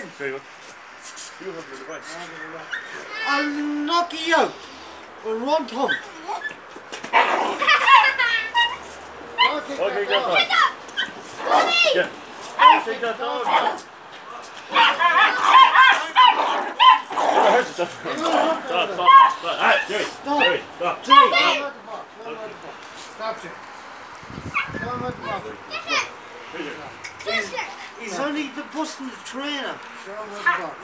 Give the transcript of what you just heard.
again. Very good. You have the device. I'll knock you out. With one thump. Okay, get that. Yeah. Take that dog. You're hurt yourself. Stop, stop, stop. Alright, Jerry. Stop. Jerry, stop. Jerry. Stop it. Don't let the box. Here you go. He's only the busting the trainer. Don't let the box.